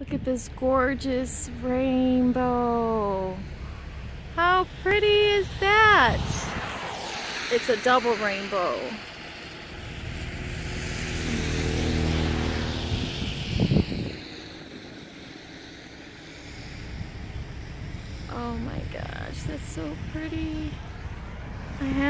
Look at this gorgeous rainbow. How pretty is that? It's a double rainbow. Oh my gosh, that's so pretty. I have